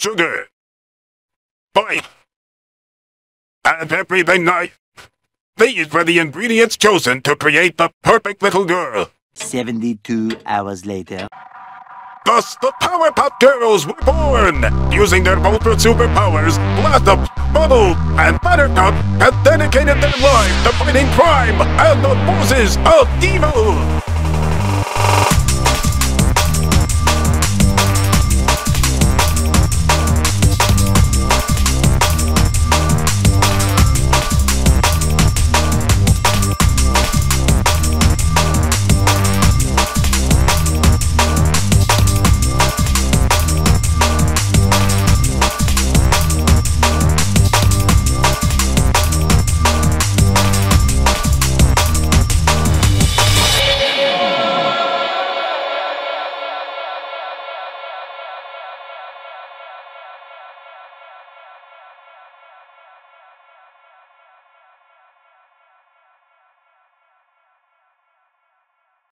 sugar, spice, and everything nice. These were the ingredients chosen to create the perfect little girl. 72 hours later. Thus, the Powerpuff Girls were born! Using their ultra superpowers, Blossom, Bubbles, and Buttercup have dedicated their lives to fighting crime and the forces of evil!